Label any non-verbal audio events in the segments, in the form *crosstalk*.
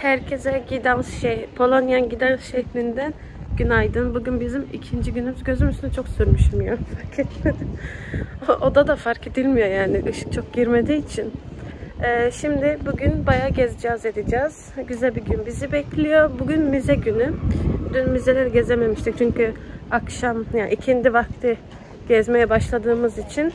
Herkese Gdansk şey, Polonya'nın Gdansk şehrinden günaydın. Bugün bizim ikinci günümüz. Gözüm üstüne çok sürmüşüm ya. *laughs* Oda da fark edilmiyor yani. Işık çok girmediği için. Ee, şimdi bugün bayağı gezeceğiz edeceğiz. Güzel bir gün bizi bekliyor. Bugün müze günü. Dün müzeleri gezememiştik çünkü akşam yani ikindi vakti gezmeye başladığımız için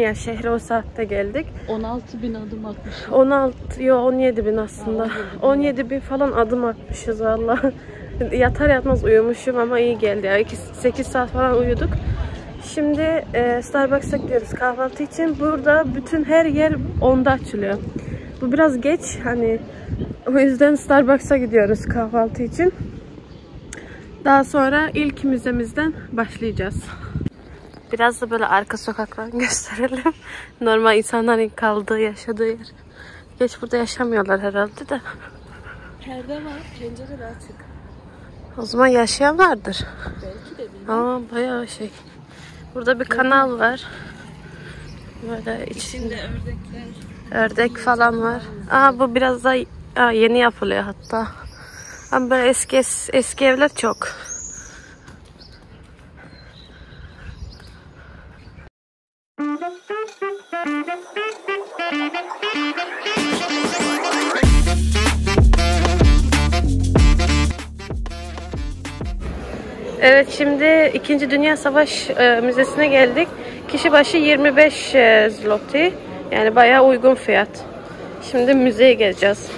ya şehre o saatte geldik. 16 bin adım atmış. 16 yo 17 bin aslında. Ha, 17 bin. 17 bin falan adım atmışız valla. *laughs* Yatar yatmaz uyumuşum ama iyi geldi ya. 8 saat falan uyuduk. Şimdi e, Starbucks'a gidiyoruz kahvaltı için. Burada bütün her yer onda açılıyor. Bu biraz geç hani o yüzden Starbucks'a gidiyoruz kahvaltı için. Daha sonra ilk müzemizden başlayacağız. *laughs* Biraz da böyle arka sokaklarını *laughs* gösterelim. Normal insanların kaldığı, yaşadığı yer. Geç burada yaşamıyorlar herhalde de. Perde var, pencere de açık. O zaman yaşayan vardır. Belki de bilmem. Aa bayağı şey. Burada bir kanal var. Böyle içinde İçinde ördekler. ördek falan var. Aa bu biraz da aa, yeni yapılıyor hatta. Ama böyle eski es- eski evler çok. Evet şimdi 2. Dünya Savaş e, Müzesi'ne geldik. Kişi başı 25 e, zloty. Yani bayağı uygun fiyat. Şimdi müzeye geleceğiz.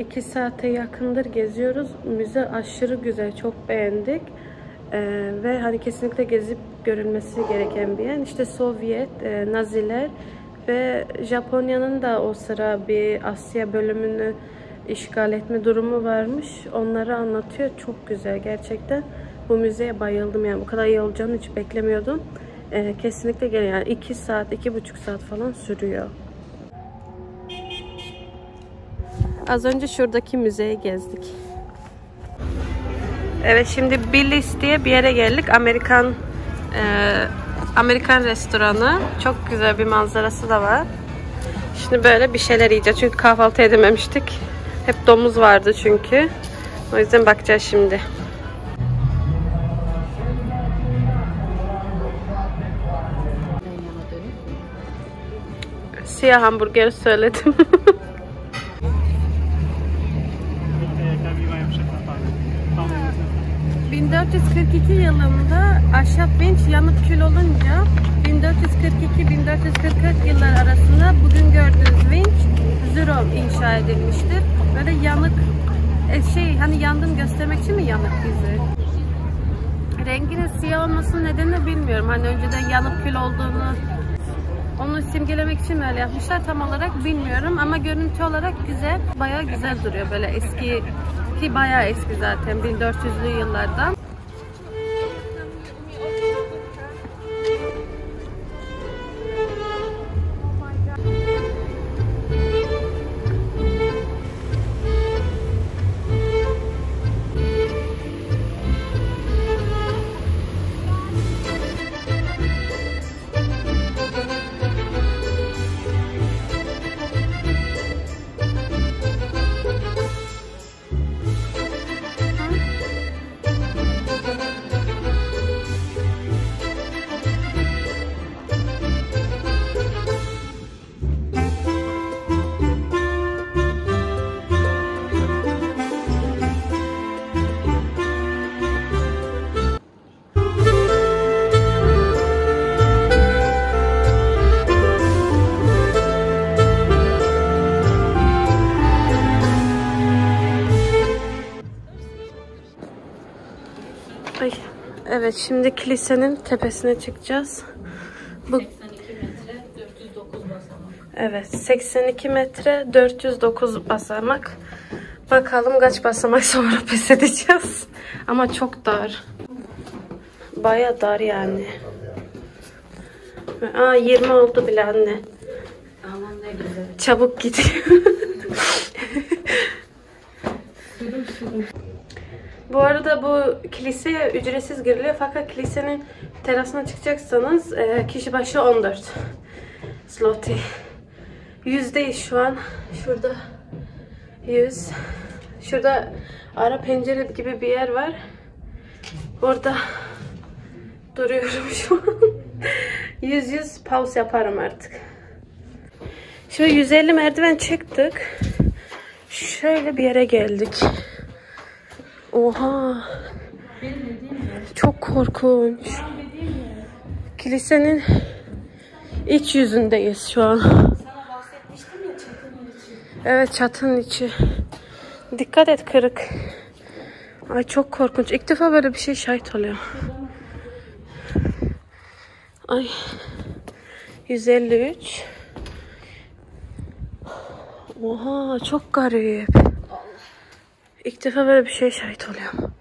Evet iki saate yakındır geziyoruz. Müze aşırı güzel, çok beğendik. Ee, ve hani kesinlikle gezip görülmesi gereken bir yer. İşte Sovyet, e, Naziler ve Japonya'nın da o sıra bir Asya bölümünü işgal etme durumu varmış. Onları anlatıyor. Çok güzel gerçekten. Bu müzeye bayıldım yani. Bu kadar iyi olacağını hiç beklemiyordum. Ee, kesinlikle gel yani 2 saat, iki buçuk saat falan sürüyor. Az önce şuradaki müzeye gezdik. Evet şimdi Billy's diye bir yere geldik. Amerikan e, Amerikan restoranı. Çok güzel bir manzarası da var. Şimdi böyle bir şeyler yiyeceğiz. Çünkü kahvaltı edememiştik. Hep domuz vardı çünkü. O yüzden bakacağız şimdi. Siyah hamburger söyledim. *laughs* 1442 yılında ahşap vinç yanıp kül olunca 1442-1440 yıllar arasında bugün gördüğünüz vinç Zürov inşa edilmiştir. Böyle yanık e, şey hani yandım göstermek için mi yanık bizi? Renginin siyah olmasının nedenini bilmiyorum. Hani önceden yanıp kül olduğunu onu simgelemek için mi öyle yapmışlar tam olarak bilmiyorum ama görüntü olarak güzel. Bayağı güzel duruyor böyle eski ki bayağı eski zaten 1400'lü yıllardan. Evet şimdi kilisenin tepesine çıkacağız. Bu 82 metre 409 basamak. evet 82 metre 409 basamak. Bakalım kaç basamak sonra *laughs* pes edeceğiz. Ama çok dar. Baya dar yani. Aa 20 oldu bile anne. Aman ne güzel. Çabuk gidiyor. *laughs* bu arada bu kiliseye ücretsiz giriliyor fakat kilisenin terasına çıkacaksanız e, kişi başı 14 zloty. Yüzdeyiz şu an. Şurada 100. Şurada ara pencere gibi bir yer var. Orada duruyorum *laughs* şu an. 100 100 pause yaparım artık. Şimdi 150 merdiven çıktık. Şöyle bir yere geldik. Oha. Çok korkunç. Kilisenin iç yüzündeyiz şu an. Evet çatının içi. Dikkat et kırık. Ay çok korkunç. İlk defa böyle bir şey şahit oluyor. Ay. 153. Oha çok garip. İlk defa böyle bir şey şahit oluyorum.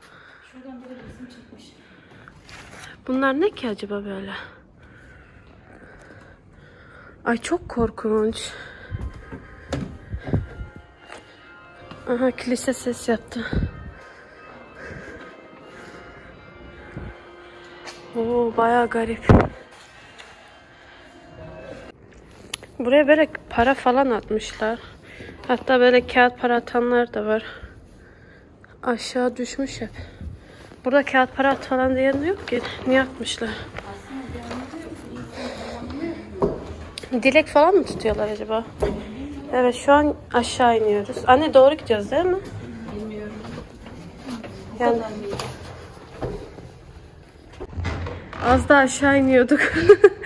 Bunlar ne ki acaba böyle? Ay çok korkunç. Aha kilise ses yaptı. Oo bayağı garip. Buraya böyle para falan atmışlar. Hatta böyle kağıt para atanlar da var. Aşağı düşmüş hep. Burada kağıt para at falan diyen yok ki. Niye atmışlar? Dilek falan mı tutuyorlar acaba? Evet şu an aşağı iniyoruz. Anne doğru gidiyoruz değil mi? Bilmiyorum. Yani az da aşağı iniyorduk.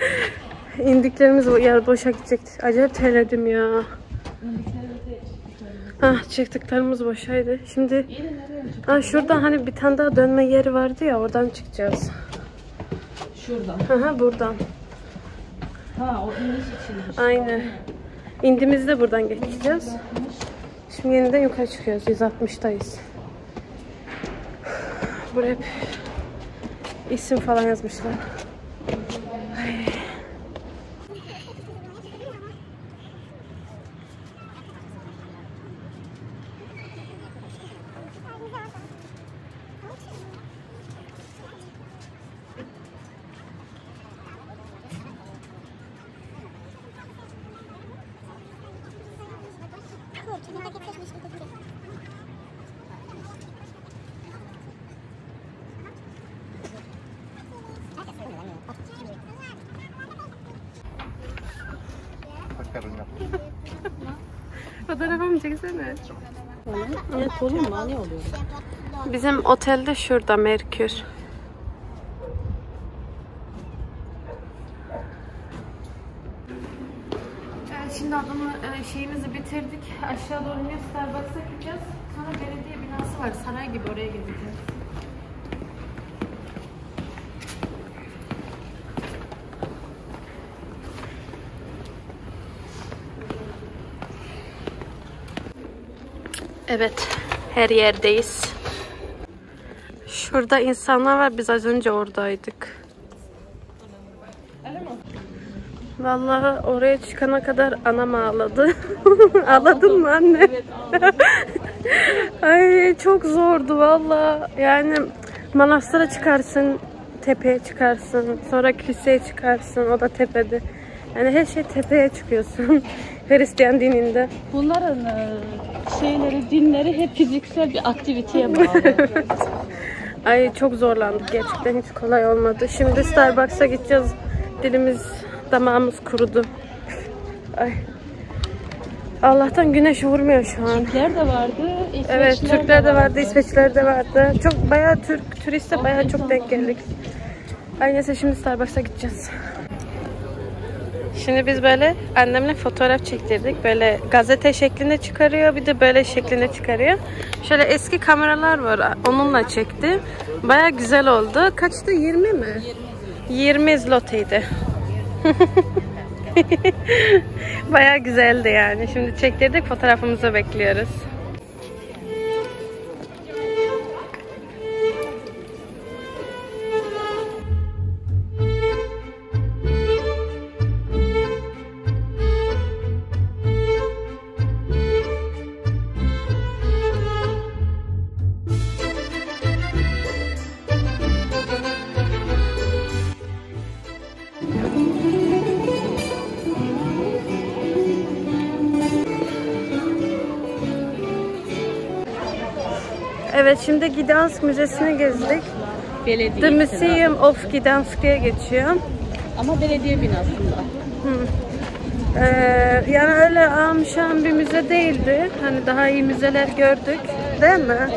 *laughs* İndiklerimiz yer boşa gidecekti. Acayip terledim ya. Hah çıktıklarımız boşaydı. Şimdi ha, şurada hani bir tane daha dönme yeri vardı ya oradan çıkacağız. Şuradan. Aha buradan. Ha o iniş içinmiş. Aynen. İndiğimizde buradan geçeceğiz. Şimdi yeniden yukarı çıkıyoruz. 160'dayız. Buraya hep isim falan yazmışlar. Fotoğrafımı çeksene. Evet olur mu? Ne oluyor? Bizim otelde şurada Merkür. Evet, şimdi adamı e, şeyimizi bitirdik. Aşağı doğru iniyoruz. Starbucks'a gideceğiz. Sonra belediye binası var. Saray gibi oraya gideceğiz. Evet, her yerdeyiz. Şurada insanlar var. Biz az önce oradaydık. Vallahi oraya çıkana kadar anam ağladı. *laughs* Ağladın mı anne? *laughs* Ay çok zordu vallahi. Yani manastıra çıkarsın, tepeye çıkarsın, sonra kiliseye çıkarsın, o da tepede. Yani her şey tepeye çıkıyorsun. *laughs* Hristiyan dininde. Bunların e, şeyleri, dinleri hep fiziksel bir aktiviteye bağlı. Ay çok zorlandık gerçekten hiç kolay olmadı. Şimdi Starbucks'a gideceğiz. Dilimiz, damağımız kurudu. Ay. Allah'tan güneş vurmuyor şu an. Türkler de vardı. Evet, İsveçliler Türkler de vardı, İsveçliler de vardı. Çok bayağı Türk turiste bayağı çok denk geldik. Ay neyse şimdi Starbucks'a gideceğiz. Şimdi biz böyle annemle fotoğraf çektirdik. Böyle gazete şeklinde çıkarıyor, bir de böyle şeklinde çıkarıyor. Şöyle eski kameralar var, onunla çekti. Bayağı güzel oldu. Kaçtı? 20 mi? 20 zloteydi. Bayağı güzeldi yani. Şimdi çektirdik, fotoğrafımızı bekliyoruz. Evet şimdi Gdansk Müzesi'ni gezdik. Belediye The. Museum of Gdansk diye geçiyor. Ama belediye binasında. Ee, yani öyle amşan bir müze değildi. Hani daha iyi müzeler gördük. Değil mi?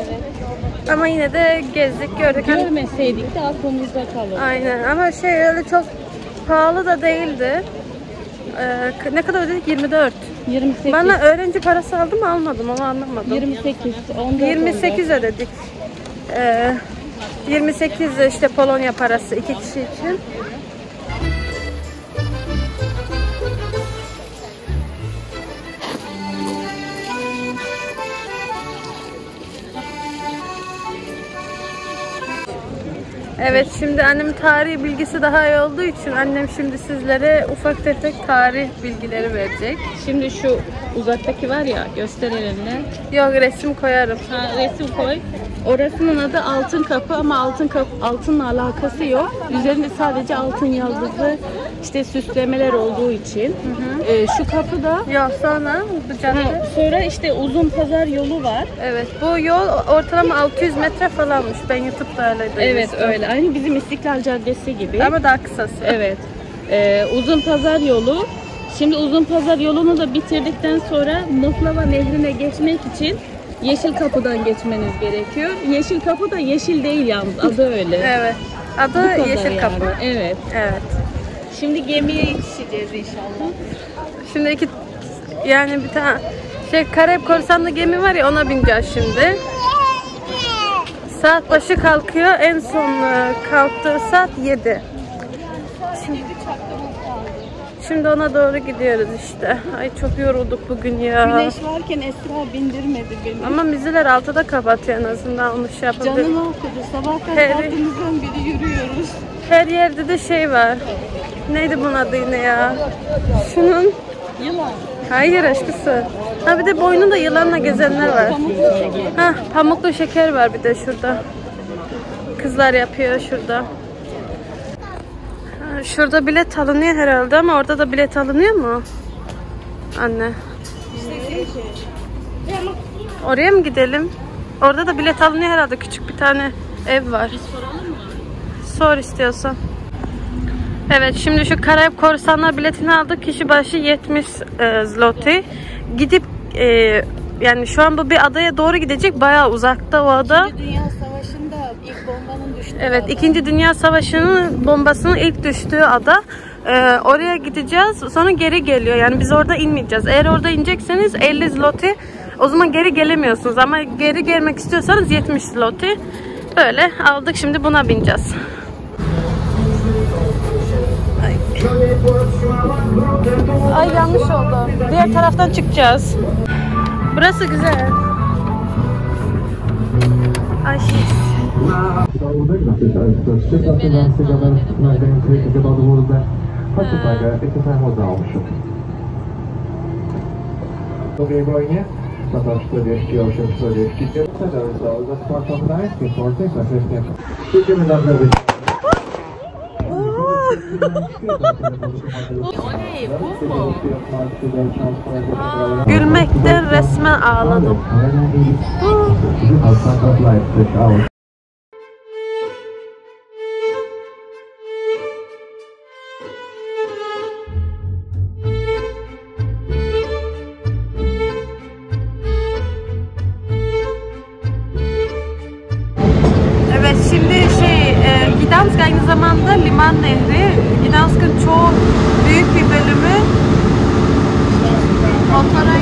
Ama yine de gezdik gördük. Hani, Görmeseydik de aklımızda kalır. aynen ama şey öyle çok pahalı da değildi. Ee, ne kadar ödedik? 24. 28. Bana öğrenci parası aldı mı almadım ama anlamadım. 28. 14, 28 ödedik. Ee, 28 işte Polonya parası iki kişi için. Evet şimdi annemin tarihi bilgisi daha iyi olduğu için annem şimdi sizlere ufak tefek tarih bilgileri verecek. Şimdi şu uzaktaki var ya göster elinle. Yok resim koyarım. Ha, resim koy. Orasının adı Altın Kapı ama altın kapı altınla alakası yok. Üzerinde sadece altın yıldızı işte süslemeler olduğu için. Ee, şu kapı da Yok sonra bu cadde. ha, sonra işte uzun pazar yolu var. Evet bu yol ortalama 600 metre falanmış. Ben YouTube'da öyle Evet duymuştum. öyle. Aynı bizim İstiklal Caddesi gibi. Ama daha kısası. Evet. Ee, uzun pazar yolu. Şimdi uzun pazar yolunu da bitirdikten sonra Mıhlava Nehri'ne geçmek için Yeşil Kapı'dan geçmeniz gerekiyor. Yeşil Kapı da yeşil değil yalnız adı öyle. Evet. Bu Adı kadar Yeşil yani. Kapı. Evet. Evet. Şimdi gemiye yetişeceğiz inşallah. Şimdi iki yani bir tane şey Karayip Korsanlı gemi var ya ona bineceğiz şimdi. Saat başı kalkıyor. En son e, kalktığı saat 7. Şimdi, şimdi ona doğru gidiyoruz işte. Ay çok yorulduk bugün ya. Güneş varken Esra bindirmedi beni. Ama müzeler 6'da kapatıyor en azından onu şey yapabilir. Canını okudu. Sabah Her- kalktığımızdan beri yürüyoruz. Her yerde de şey var. Neydi bunun adı yine ya? Şunun Yılan. Hayır aşkısı. Ha bir de boynunda yılanla gezenler var. Pamuklu şeker. Ha pamuklu şeker var bir de şurada. Kızlar yapıyor şurada. Şurada bilet alınıyor herhalde ama orada da bilet alınıyor mu? Anne. Oraya mı gidelim? Orada da bilet alınıyor herhalde. Küçük bir tane ev var. Sor istiyorsan. Evet şimdi şu Karayip Korsanlar biletini aldık. Kişi başı 70 e, zloty. Gidip e, yani şu an bu bir adaya doğru gidecek. Bayağı uzakta o ada. İkinci Dünya Evet. İkinci Dünya Savaşı'nın bombasının ilk düştüğü ada. Ee, oraya gideceğiz. Sonra geri geliyor. Yani biz orada inmeyeceğiz. Eğer orada inecekseniz 50 zloty. O zaman geri gelemiyorsunuz. Ama geri gelmek istiyorsanız 70 zloty. Böyle aldık. Şimdi buna bineceğiz. Ay yanlış oldu. Diğer taraftan çıkacağız. Burası güzel. Ay. Udarunek na tej szczytach finansowych największych zawodów Chodź tutaj, jesteś samo załóż. W II wojnie lata 48-49 został zaspłacony gdańskie Polsce faktycznie. Idziemy na lewy. Gülmekten resmen ağladım. Evet şimdi şey e, Gdansk aynı zamanda liman nehri. Gdansk'ın çoğu büyük bir bölümü motora.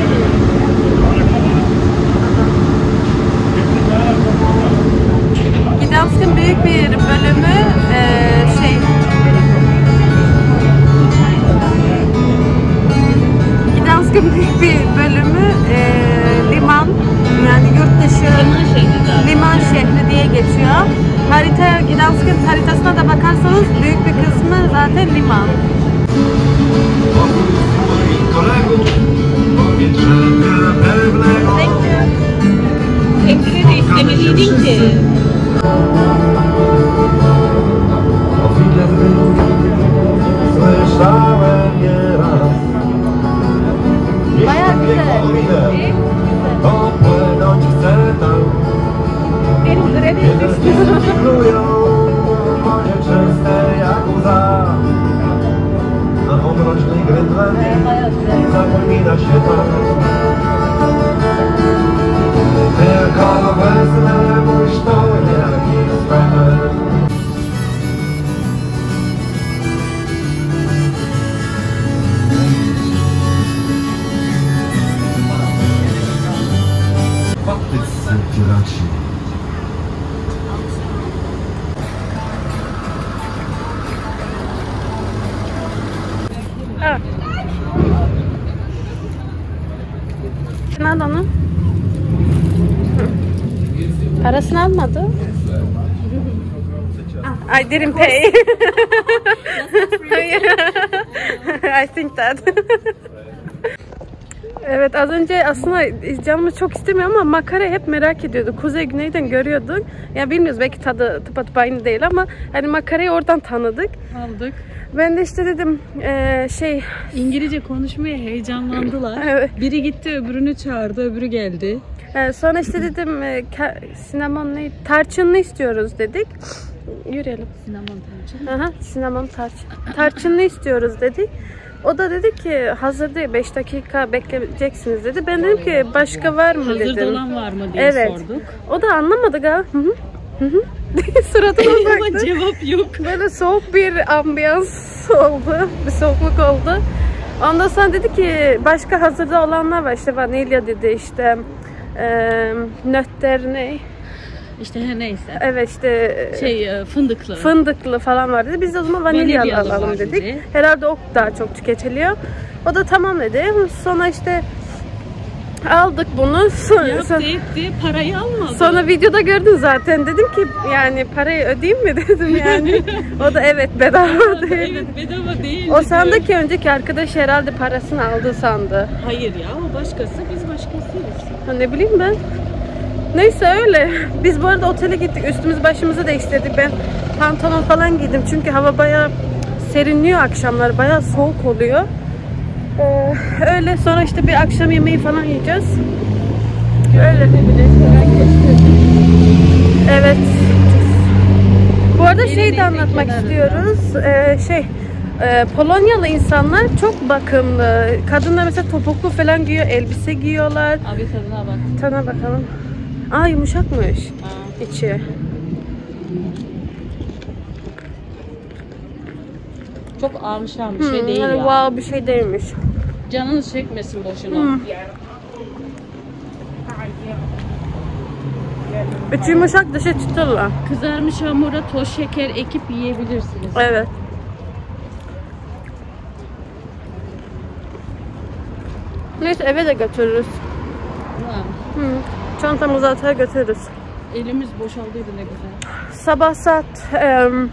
Gdansk'ın büyük bir bölümü e, şey Gdansk'ın büyük bir bölümü e, liman yani yurt dışı Liman şehri diye geçiyor. Harita Gdansk'ın haritasına da bakarsanız büyük bir kısmı zaten liman. Thank you. Ekleri istemeliydin ki. Kiedy ścieżki plują Moje jak łza Na pomrocznej Grenlandii Zapomina się tam Almadı. I didn't pay. I think that. evet az önce aslında canımız çok istemiyor ama makara hep merak ediyorduk. Kuzey güneyden görüyorduk. Ya bilmiyoruz belki tadı tıpatıp aynı değil ama hani makarayı oradan tanıdık. Aldık. Ben de işte dedim eee, şey İngilizce konuşmaya heyecanlandılar. Evet. Biri gitti öbürünü çağırdı öbürü geldi. E, sonra işte dedim e, sinemon ne tarçınlı istiyoruz dedik. Yürüyelim. Sinemon tarçın. Aha, sinemon tarçın. Tarçınlı istiyoruz dedik. O da dedi ki hazır değil 5 dakika bekleyeceksiniz dedi. Ben dedim ki başka var mı dedim. olan var mı diye Evet. sorduk. O da anlamadı galiba. Hı hı. Hı hı. *laughs* Suratına Ama baktı. cevap yok. Böyle soğuk bir ambiyans oldu. Bir soğukluk oldu. Ondan sonra dedi ki başka hazırda olanlar var. İşte vanilya dedi işte e, nötter ne? İşte her neyse. Evet işte Şey fındıklı. fındıklı falan var dedi. Biz de o zaman vanilyalı Vanilyalı alalım dedik. dedi. Herhalde o daha çok tüketiliyor. O da tamam dedi. Sonra işte aldık bunu. Sonra, Yaptı etti parayı almadı. Sonra videoda gördün zaten. Dedim ki yani parayı ödeyeyim mi *laughs* dedim yani. o da evet bedava değil. Evet bedava değil. O sandı ki önceki arkadaş herhalde parasını aldı sandı. Hayır ya o başkası biz başkasıyız. Ha, ne bileyim ben. Neyse öyle. Biz bu arada otele gittik. Üstümüz başımızı değiştirdik. Ben pantolon falan giydim. Çünkü hava bayağı serinliyor akşamlar. Bayağı soğuk oluyor. Ee, öyle sonra işte bir akşam yemeği falan yiyeceğiz. Öyle. Evet. Bu arada şey de anlatmak istiyoruz. Ee, şey Ee, Polonyalı insanlar çok bakımlı. Kadınlar mesela topuklu falan giyiyor, elbise giyiyorlar. Abi tadına bak. Tadına bakalım. Aa yumuşakmış Aa. içi. Çok almışan bir şey Hmm, değil yani ya. wow bir şey değilmiş. Canınız çekmesin boşuna. Hmm. İçi yumuşak dışı çıtırlı. Kızarmış hamura toz şeker ekip yiyebilirsiniz. Evet. Neyse eve de götürürüz. Ha, Hı. Çantamızı atar götürürüz. Elimiz boşaldıydı ne güzel. Sabah saat em,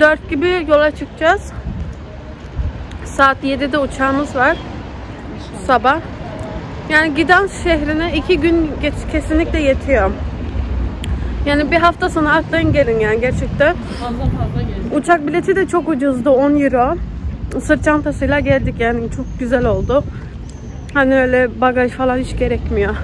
4 gibi yola çıkacağız. Saat 7'de uçağımız var. Sabah. Yani giden şehrine iki gün geç, kesinlikle yetiyor. Yani bir hafta sonra atlayın gelin yani gerçekten. Fazla fazla gelin. Uçak bileti de çok ucuzdu 10 euro. Sırt çantasıyla geldik yani çok güzel oldu. Hani öyle bagaj falan hiç gerekmiyor.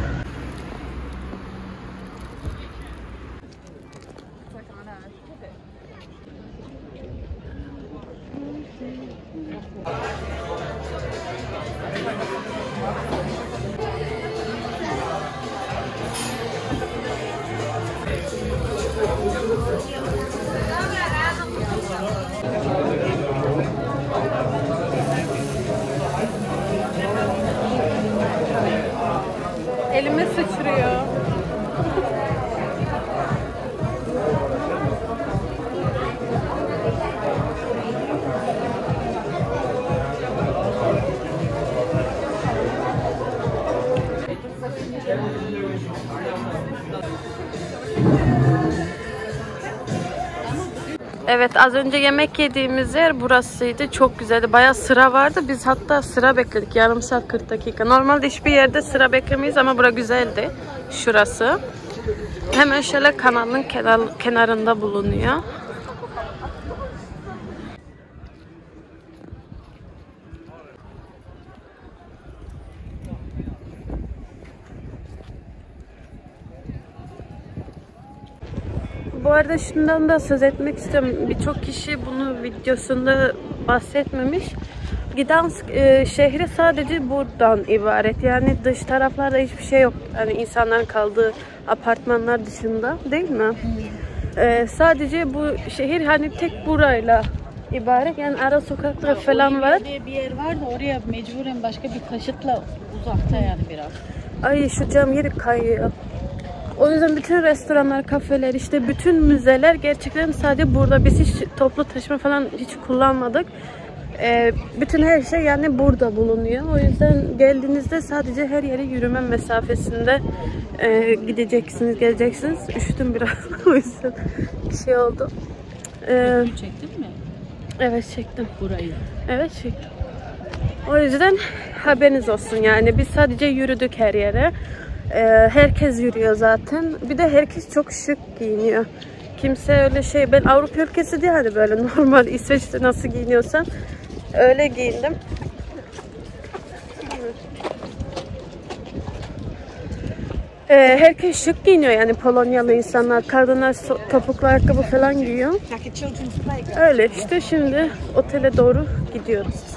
kaçırıyor. Evet az önce yemek yediğimiz yer burasıydı. Çok güzeldi. Bayağı sıra vardı. Biz hatta sıra bekledik. Yarım saat 40 dakika. Normalde hiçbir yerde sıra beklemeyiz ama bura güzeldi. Şurası. Hemen şöyle kanalın kenar, kenarında bulunuyor. Bu arada şundan da söz etmek istiyorum. Birçok kişi bunu videosunda bahsetmemiş. Gdansk e, şehri sadece buradan ibaret. Yani dış taraflarda hiçbir şey yok. Hani insanların kaldığı apartmanlar dışında değil mi? E, sadece bu şehir hani tek burayla ibaret. Yani ara sokaklar falan var. diye bir yer var da oraya mecburen başka bir taşıtla uzakta yani biraz. Ay şu cam yeri kayıyor. O yüzden bütün restoranlar, kafeler, işte bütün müzeler gerçekten sadece burada. Biz hiç toplu taşıma falan hiç kullanmadık. Ee, bütün her şey yani burada bulunuyor. O yüzden geldiğinizde sadece her yere yürüme mesafesinde e, gideceksiniz, geleceksiniz. Üşüdüm biraz *laughs* o yüzden bir şey oldu. Ee, Çektin mi evet çektim. burayı? Evet çektim. O yüzden haberiniz olsun yani biz sadece yürüdük her yere. Ee, herkes yürüyor zaten. Bir de herkes çok şık giyiniyor. Kimse öyle şey ben Avrupa ülkesi değil hani böyle *laughs* normal İsveç'te nasıl giyiniyorsan öyle giyindim. Ee, herkes şık giyiniyor yani Polonyalı insanlar. Kadınlar so- topuklu ayakkabı falan giyiyor. Öyle işte şimdi otele doğru gidiyoruz.